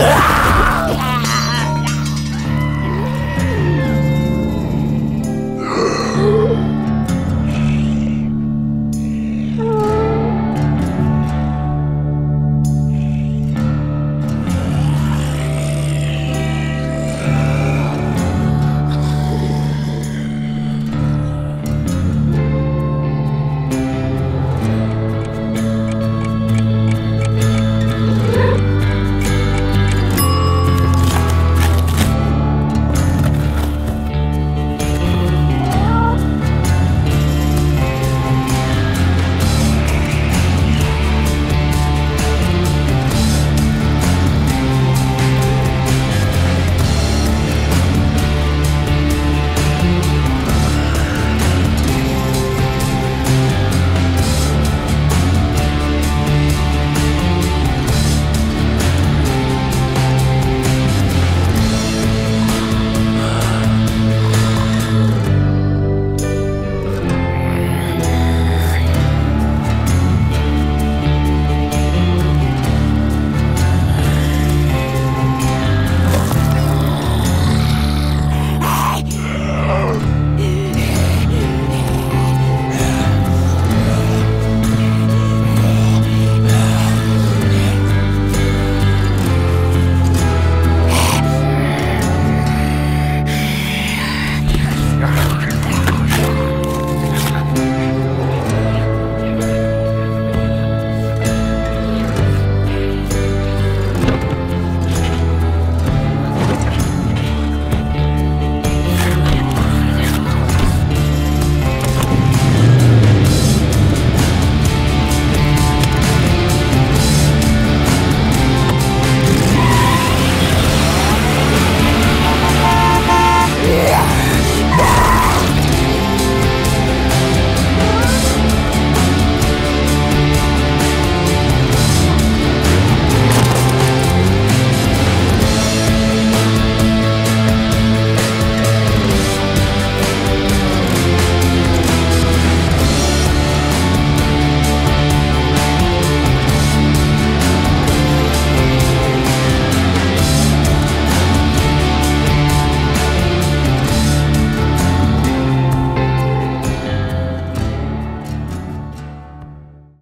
Ah!